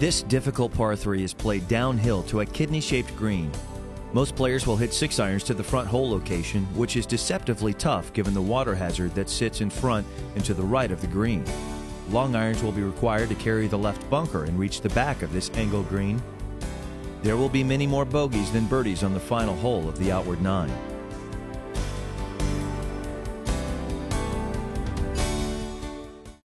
This difficult par 3 is played downhill to a kidney shaped green. Most players will hit six irons to the front hole location, which is deceptively tough given the water hazard that sits in front and to the right of the green. Long irons will be required to carry the left bunker and reach the back of this angle green. There will be many more bogeys than birdies on the final hole of the outward nine.